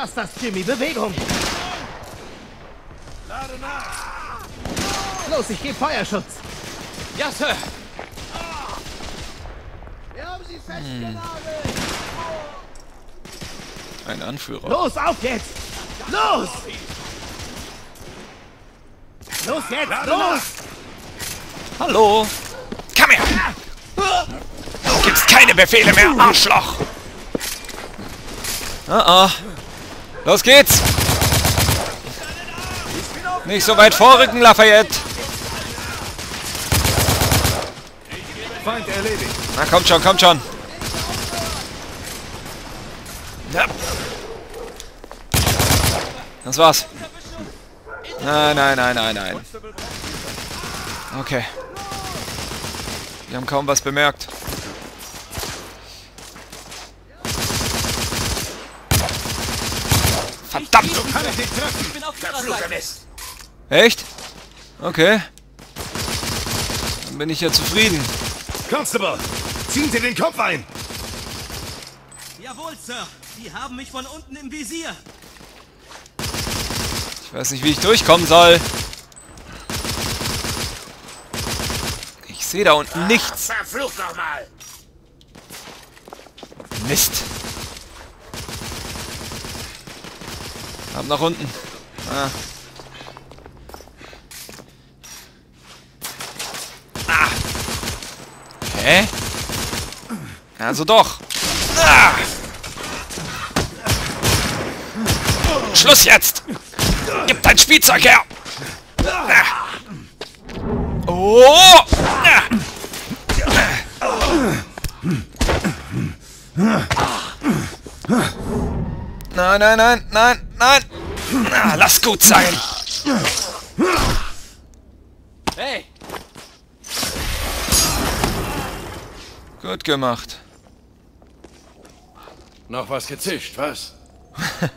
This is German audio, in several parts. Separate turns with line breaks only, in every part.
Lass das, Jimmy. Bewegung.
Lade nach!
Los, ich gebe Feuerschutz.
Ja, Sir.
Wir haben sie festgenagelt.
Ein Anführer.
Los, auf jetzt. Los. Los jetzt,
Lade
los.
Hallo!
Komm her! Du gibst keine Befehle mehr, Arschloch!
Ah, ah. Los geht's! Nicht so weit vorrücken, Lafayette!
Feind.
Na, kommt schon, kommt schon!
Ja.
Das war's. Nein, nein, nein, nein, nein. Okay. Wir haben kaum was bemerkt.
Verdammt!
Kann ich dich treffen?
Echt? Okay. Dann bin ich ja zufrieden.
Constable, ziehen Sie den Kopf ein.
Jawohl, Sir. Die haben mich von unten im Visier.
Ich weiß nicht, wie ich durchkommen soll. Ich sehe da unten nichts.
Verflucht doch mal.
Mist. Ab nach unten. Ah. Ah. Hä? Also doch.
Ah! Schluss jetzt! Gib dein Spielzeug her! Ah! Oh!
Nein, nein, nein, nein, nein.
Ah, lass gut sein!
Hey,
Gut gemacht.
Noch was gezischt, was?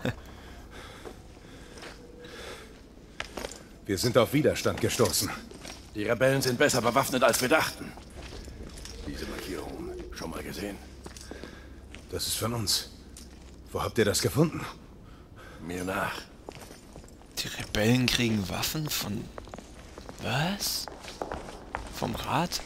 Wir sind auf Widerstand gestoßen. Die Rebellen sind besser bewaffnet, als wir dachten. Diese Markierung schon mal gesehen? Das ist von uns. Wo habt ihr das gefunden? Mir nach.
Die Rebellen kriegen Waffen von... Was? Vom Rat?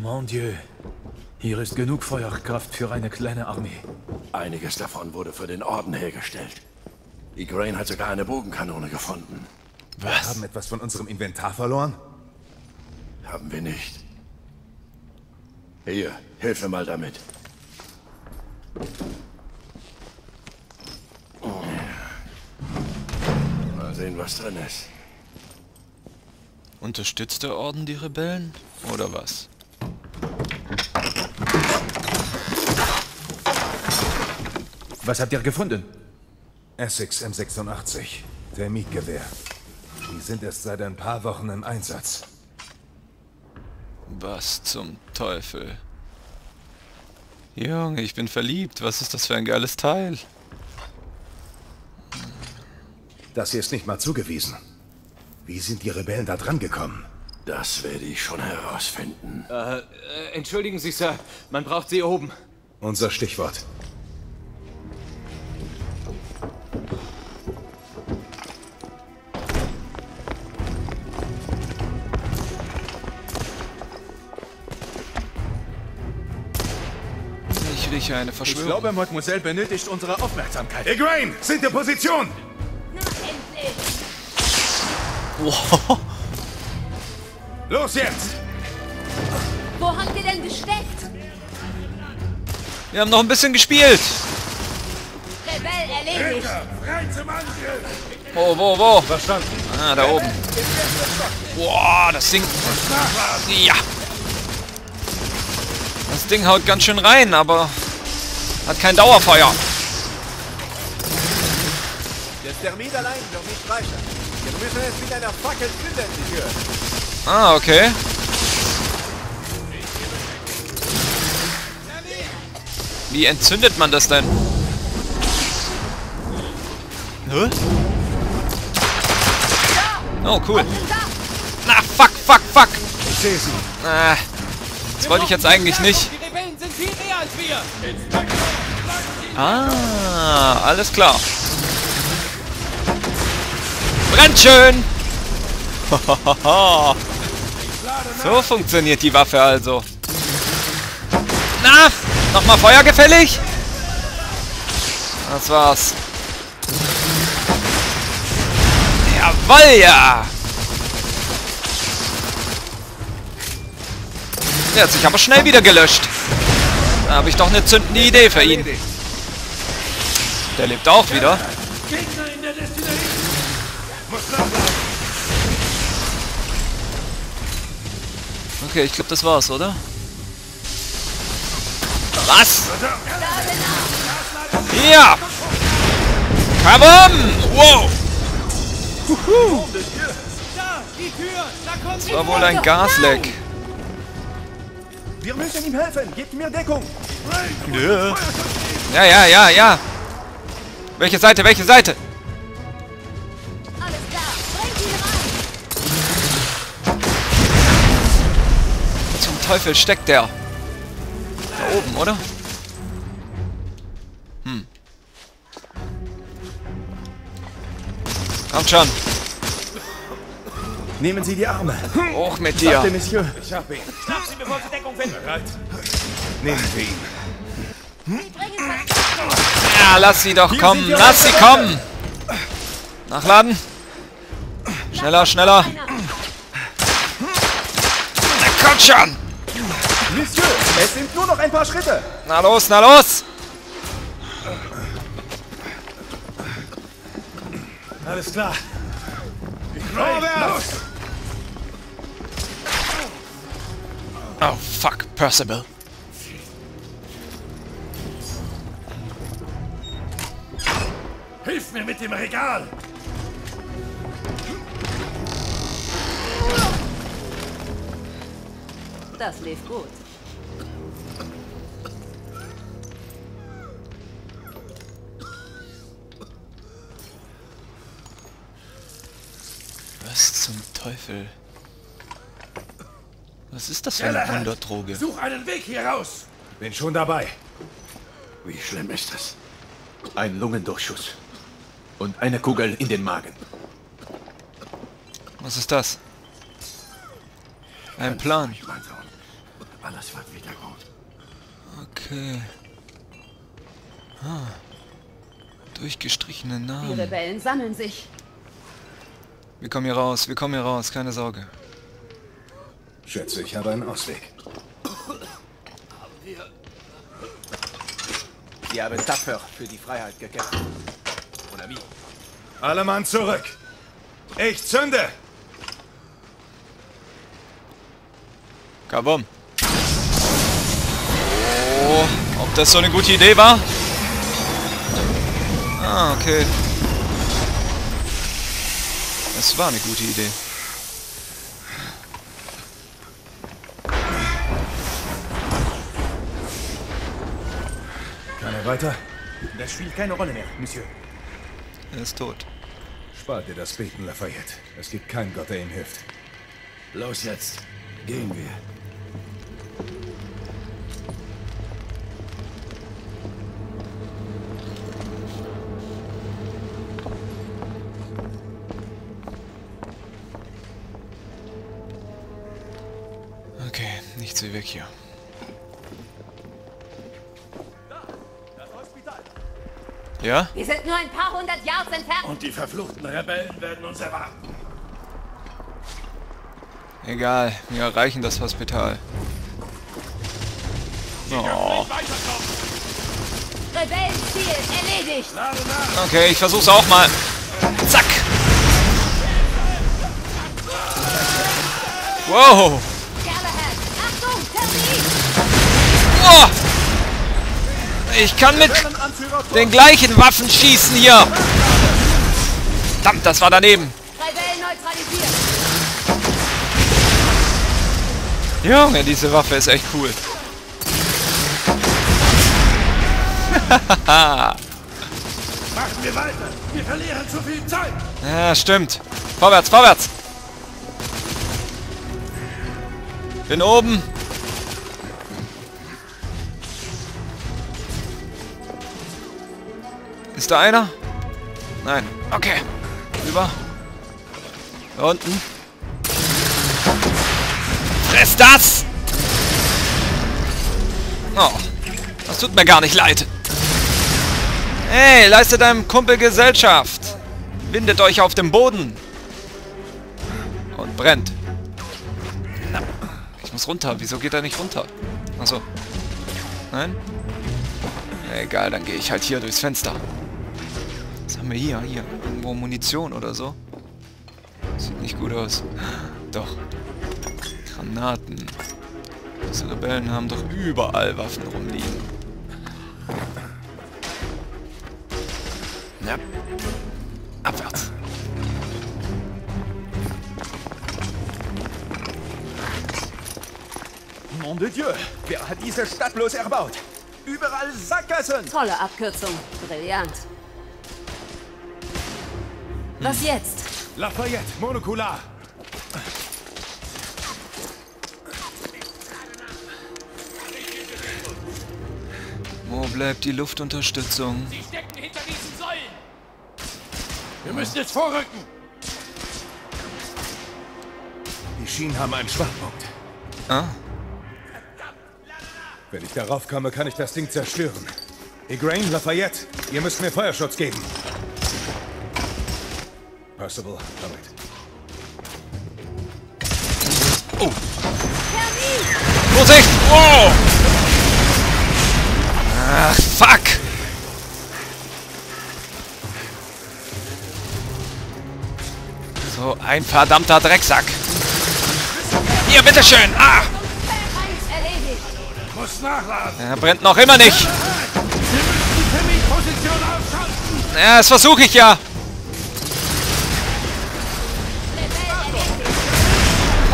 Mon Dieu. Hier ist genug Feuerkraft für eine kleine Armee.
Einiges davon wurde für den Orden hergestellt. Igraine hat sogar eine Bogenkanone gefunden.
Was?
Haben etwas von unserem Inventar verloren?
Haben wir nicht. Hier, hilf mir mal damit. Mal sehen, was drin ist.
Unterstützt der Orden die Rebellen? Oder was?
Was habt ihr gefunden?
Essex M86. Thermitgewehr. Die sind erst seit ein paar Wochen im Einsatz.
Was zum Teufel? Junge, ich bin verliebt. Was ist das für ein geiles Teil?
Das hier ist nicht mal zugewiesen. Wie sind die Rebellen da dran gekommen?
Das werde ich schon herausfinden.
äh, äh, entschuldigen Sie, Sir. Man braucht Sie oben.
Unser Stichwort.
Ich rieche eine
Ich
Verschwörung.
glaube, Mademoiselle benötigt unsere Aufmerksamkeit.
Igraine, sind in Position!
Wow.
Los jetzt!
Wo habt ihr denn gesteckt?
Wir haben noch ein bisschen gespielt.
Rebell erledigt.
Wo, wo, wo?
Verstanden.
Ah, da oben. Boah, das Ding... Ja. Das Ding haut ganz schön rein, aber hat kein Dauerfeuer. Ah, okay. Wie entzündet man das denn? Hä? Oh, cool. Na, fuck, fuck, fuck.
Ich sehe sie.
Äh, das wollte ich jetzt eigentlich nicht
als wir.
Ah, alles klar. Brennt schön! so funktioniert die Waffe also. Na, nochmal Feuer gefällig? Das war's. Jawoll, ja! Der hat sich aber schnell wieder gelöscht. Da habe ich doch eine zündende Idee für ihn. Der lebt auch wieder. Okay, ich glaube, das war's, oder? Was? Ja! Kabum! Wow! Das war wohl ein Gasleck.
Wir müssen ihm helfen. Gebt mir Deckung.
Ja, ja, ja, ja. Welche Seite, welche Seite?
Alles klar. Bringt ihn rein.
Zum Teufel steckt der? Da oben, oder? Hm. Kommt schon.
Nehmen Sie die Arme.
Hoch mit dir.
Warte, Monsieur.
Ich hab ihn.
Schnapp sie, bevor sie Deckung finden.
Bereit? Nehmen ihn.
Sie Verstärkung.
Ja, lass sie doch kommen. Lass sie kommen. Nachladen. Schneller, schneller. Na, kommt schon.
Monsieur, es sind nur noch ein paar Schritte.
Na los, na los.
Alles klar. Vorwärts!
Oh, fuck, Percival.
Hilf mir mit dem Regal!
Das lief gut.
Was zum Teufel? Was ist das für eine Wunderdroge?
Such einen Weg hier raus!
Bin schon dabei.
Wie schlimm ist das? Ein Lungendurchschuss. Und eine Kugel in den Magen.
Was ist das? Ein Plan.
Mein Sohn. Alles wird wieder gut.
Okay. Ah. Durchgestrichene
Die
Namen.
Rebellen sammeln sich.
Wir kommen hier raus, wir kommen hier raus, keine Sorge.
Schätze, ich habe einen Ausweg.
Sie haben tapfer für die Freiheit gekämpft. Oder wie?
Alle Mann zurück. Ich zünde.
Kabum. Oh, ob das so eine gute Idee war? Ah, okay. Das war eine gute Idee.
Weiter?
Das spielt keine Rolle mehr, Monsieur.
Er ist tot.
Spart dir das Beten, Lafayette. Es gibt keinen Gott, der ihm hilft.
Los jetzt. Gehen wir.
Okay, nichts wie weg hier. Ja?
Wir sind nur ein paar hundert Yards entfernt.
Und die verfluchten Rebellen werden uns erwarten.
Egal, wir erreichen das Hospital. Oh.
Rebellenziel erledigt.
Okay, ich versuch's auch mal. Zack! Wow! Oh! Ich kann mit den gleichen Waffen schießen hier! Verdammt, das war daneben. Junge, diese Waffe ist echt cool.
Machen wir weiter. Wir verlieren zu viel Zeit.
Ja, stimmt. Vorwärts, vorwärts. Bin oben. Ist da einer? Nein. Okay. Rüber. Da unten. Fress das! Oh. Das tut mir gar nicht leid. Hey, leistet deinem Kumpel Gesellschaft. Windet euch auf dem Boden. Und brennt. Ich muss runter. Wieso geht er nicht runter? Achso. Nein? Egal, dann gehe ich halt hier durchs Fenster. Was haben wir hier? Hier. Irgendwo Munition oder so. Sieht nicht gut aus. Doch. Granaten. Diese Rebellen haben doch überall Waffen rumliegen. Ja. Abwärts.
Mon de Dieu, wer hat diese Stadt bloß erbaut? Überall Sackgassen!
Tolle Abkürzung. Brillant. Was jetzt?
Lafayette, monokular.
Wo bleibt die Luftunterstützung?
Sie stecken hinter diesen Säulen.
Wir müssen jetzt vorrücken.
Die Schienen haben einen Schwachpunkt.
Ah,
Wenn ich darauf komme, kann ich das Ding zerstören. Igraine, Lafayette, ihr müsst mir Feuerschutz geben. Percival, damit.
Vorsicht! Oh! Ach, fuck! So, ein verdammter Drecksack. Hier, bitteschön! Ah!
Muss nachladen.
Er brennt noch immer nicht.
Wir müssen die Terminposition ausschalten.
Ja, das versuche ich ja.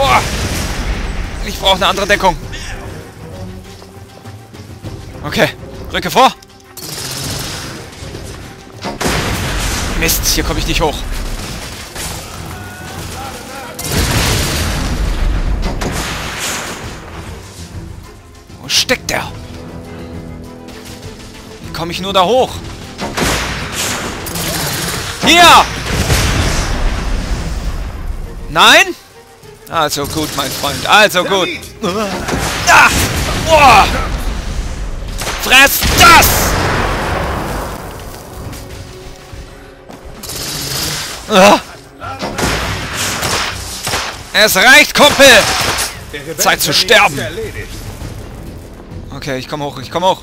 Boah. Ich brauche eine andere Deckung. Okay, rücke vor. Mist, hier komme ich nicht hoch. Wo steckt der? Wie komme ich nur da hoch? Hier! Nein? Also gut, mein Freund. Also gut. Ah! Boah! Fress das! Ah! Es reicht, Kumpel! Zeit zu sterben. Okay, ich komme hoch, ich komme hoch.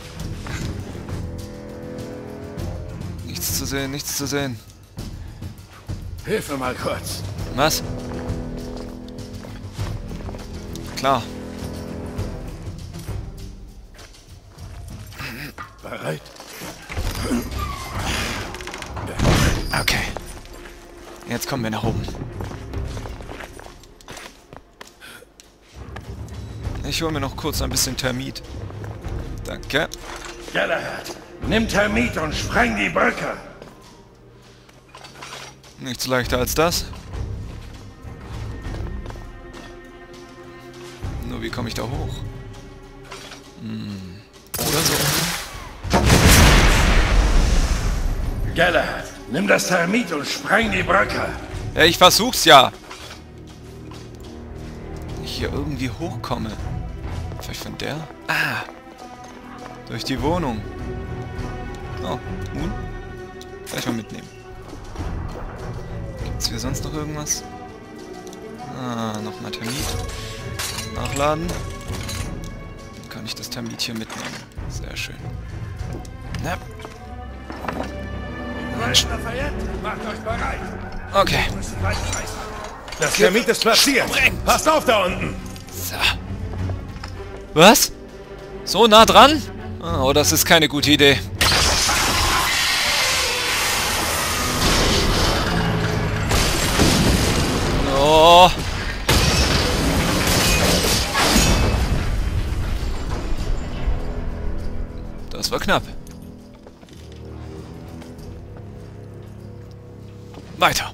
Nichts zu sehen, nichts zu sehen.
Hilf mir mal kurz.
Was? Klar.
Bereit?
Okay. Jetzt kommen wir nach oben. Ich hole mir noch kurz ein bisschen Termit. Danke.
Galahad, nimm Termit und spreng die Brücke.
Nichts leichter als das. Komme ich da hoch? Hm. Oder so.
Galahad, nimm das Termit und spreng die Brücke.
Ja, ich versuch's ja. Wenn ich hier irgendwie hochkomme. Vielleicht von der? Ah. Durch die Wohnung. Oh, nun. Gleich mal mitnehmen. Gibt's hier sonst noch irgendwas? Ah, nochmal Termit. Nachladen. Dann kann ich das Termit hier mitnehmen. Sehr schön. Na, okay.
Das Termit ist platziert. Passt auf da unten.
So. Was? So nah dran? Oh, das ist keine gute Idee. Weiter.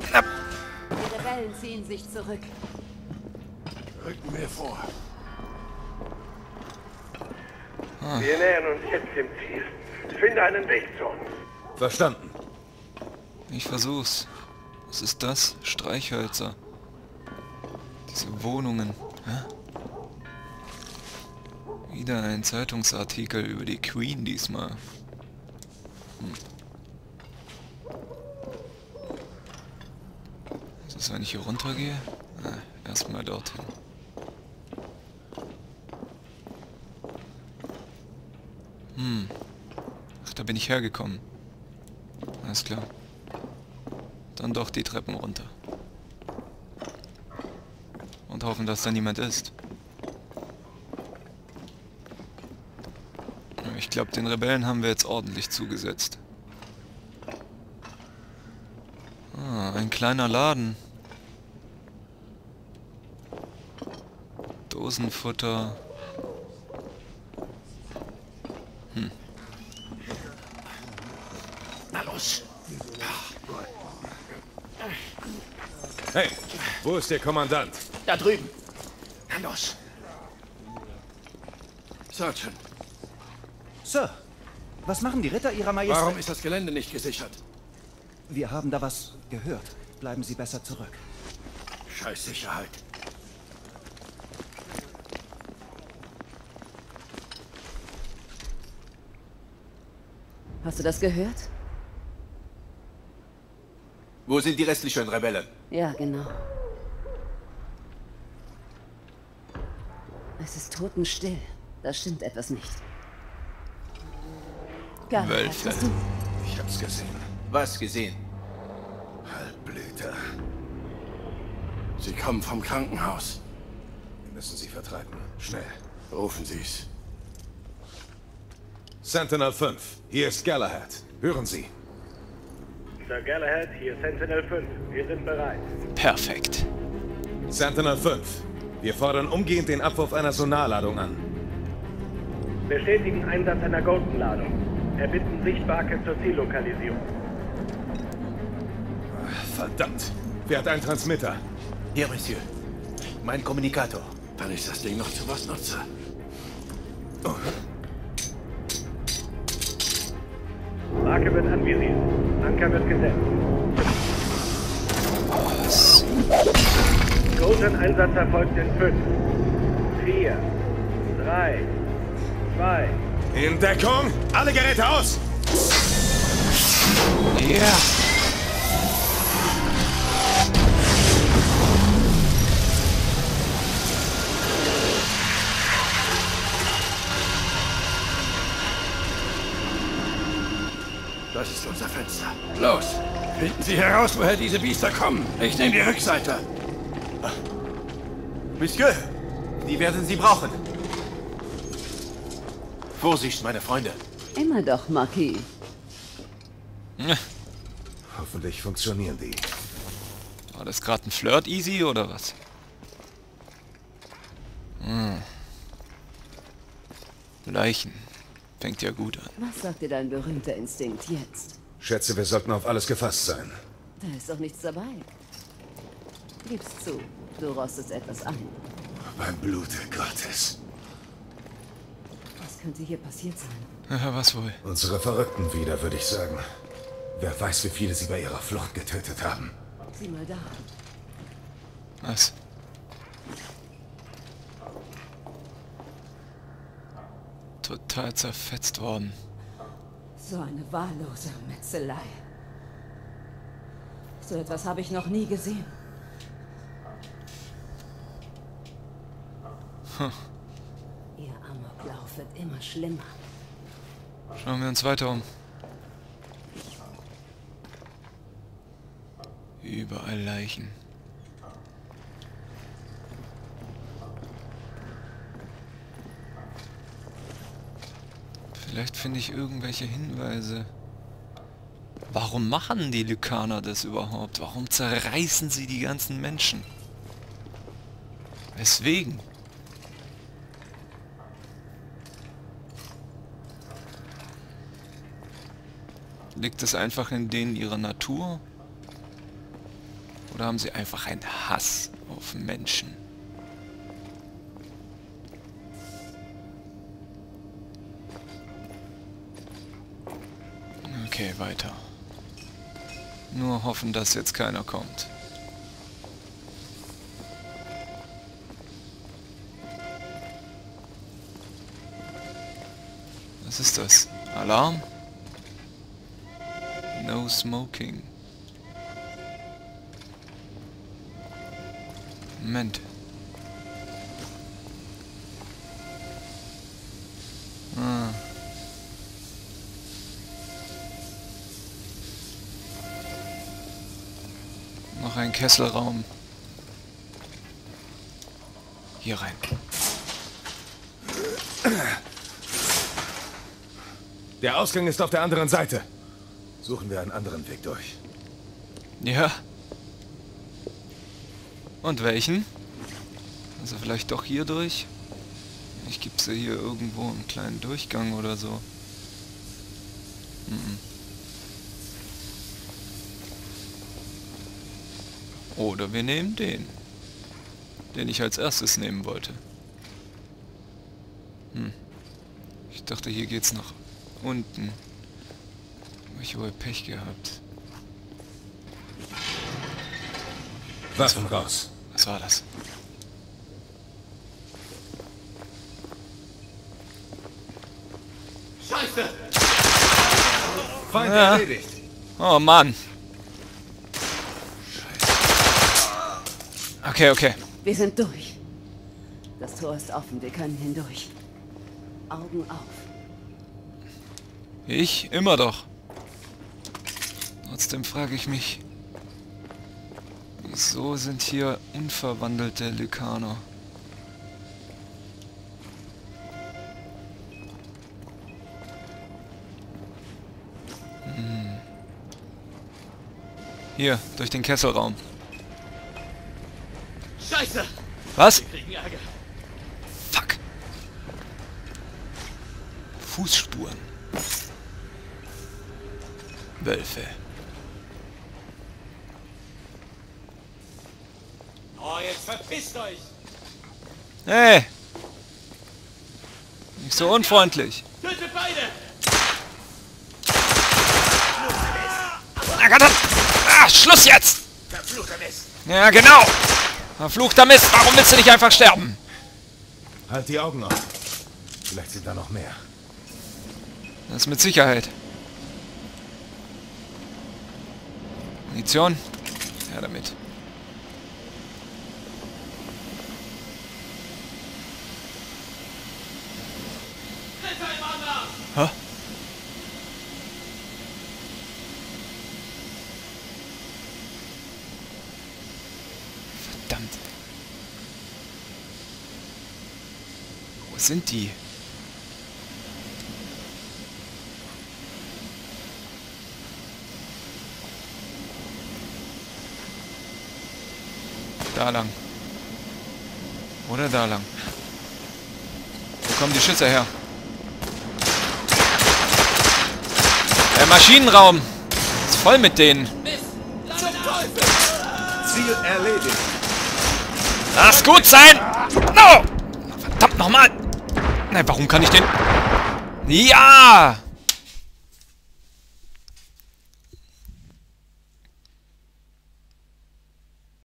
Die Rebellen ziehen sich zurück.
Rücken wir vor.
Wir nähern uns jetzt dem Ziel. Finde einen Weg zu uns.
Verstanden.
Ich versuch's. Was ist das? Streichhölzer. Diese Wohnungen. Hä? Wieder ein Zeitungsartikel über die Queen diesmal. Hm. Ist, wenn ich hier runtergehe? Ah, erstmal dorthin. Hm. Ach, da bin ich hergekommen. Alles klar. Dann doch die Treppen runter. Und hoffen, dass da niemand ist. Ich glaube, den Rebellen haben wir jetzt ordentlich zugesetzt. Ah, ein kleiner Laden. Dosenfutter. Hm.
Na los.
Hey, wo ist der Kommandant?
Da drüben.
Na los. Sergeant,
Sir, was machen die Ritter ihrer Majestät?
warum ist das Gelände nicht gesichert?
Wir haben da was gehört. Bleiben Sie besser zurück.
Scheiß Sicherheit.
Hast du das gehört?
Wo sind die restlichen Rebellen?
Ja, genau. Es ist totenstill. Da stimmt etwas nicht. Gar
Wölfe.
Ich hab's gesehen.
Was gesehen?
Halbblüter.
Sie kommen vom Krankenhaus.
Wir müssen sie vertreiben. Schnell.
Rufen Sie's.
Sentinel 5, hier ist Galahad. Hören Sie.
Sir Galahad, hier Sentinel 5. Wir sind bereit.
Perfekt.
Sentinel 5, wir fordern umgehend den Abwurf einer Sonarladung an.
Bestätigen Einsatz einer Ghosten-Ladung. Erbitten Sichtbarke zur Ziellokalisierung.
Verdammt. Wer hat einen Transmitter?
Hier, Monsieur. Mein Kommunikator.
Wenn ich das Ding noch zu was nutze.
Marke wird anvisiert. Anker wird gesetzt. Ghosten-Einsatz erfolgt in 5, 4, 3, 2,
In Deckung! Alle Geräte aus!
Ja.
Das Sie heraus, woher diese Biester kommen. Ich nehme die Rückseite.
Monsieur, die werden Sie brauchen. Vorsicht, meine Freunde.
Immer doch, Marquis.
Hoffentlich funktionieren die.
War das gerade ein Flirt easy oder was? Hm. Leichen. Fängt ja gut an.
Was sagt dir dein berühmter Instinkt jetzt?
Schätze, wir sollten auf alles gefasst sein.
Da ist doch nichts dabei. Gib's zu, du rostest etwas an.
Beim Blute Gottes.
Was könnte hier passiert sein?
Ja, was wohl?
Unsere Verrückten wieder, würde ich sagen. Wer weiß, wie viele sie bei ihrer Flucht getötet haben.
Sieh mal da.
Was? Total zerfetzt worden.
So eine wahllose Metzelei. So etwas habe ich noch nie gesehen. Ihr Amoklauf wird immer schlimmer.
Schauen wir uns weiter um. Überall Leichen. Vielleicht finde ich irgendwelche Hinweise. Warum machen die Lykaner das überhaupt? Warum zerreißen sie die ganzen Menschen? Weswegen? Liegt es einfach in denen ihrer Natur? Oder haben sie einfach einen Hass auf Menschen? Okay, weiter. Nur hoffen, dass jetzt keiner kommt. Was ist das? Alarm? No smoking. Moment. Kesselraum. Hier rein.
Der Ausgang ist auf der anderen Seite. Suchen wir einen anderen Weg durch.
Ja. Und welchen? Also vielleicht doch hier durch? Ich gibt's ja hier irgendwo einen kleinen Durchgang oder so. Mhm. Oder wir nehmen den. Den ich als erstes nehmen wollte. Hm. Ich dachte, hier geht's nach unten. Hab ich wohl Pech gehabt.
Waffen raus.
Was war das?
Scheiße!
Feind
Ja.
erledigt.
Oh Mann. Okay, okay.
Wir sind durch. Das Tor ist offen, wir können hindurch. Augen auf.
Ich? Immer doch. Trotzdem frage ich mich, wieso sind hier unverwandelte Lykaner? Hm. Hier, durch den Kesselraum.
Scheiße!
Was?
Wir kriegen Ärger.
Fuck. Fußspuren. Wölfe.
Oh, jetzt verpisst euch!
Hey! Nicht so unfreundlich.
Tötet beide!
Gott, ah, Schluss jetzt! Ja, genau! Verfluchter Mist, warum willst du nicht einfach sterben?
Halt die Augen auf. Vielleicht sind da noch mehr.
Das ist mit Sicherheit. Munition? Ja, damit. Verdammt. Wo sind die? Da lang. Oder da lang. Wo kommen die Schüsse her? Der Maschinenraum. Ist voll mit denen.
Ziel erledigt.
Lass gut sein! No! Verdammt nochmal! Nein, warum kann ich den... Ja!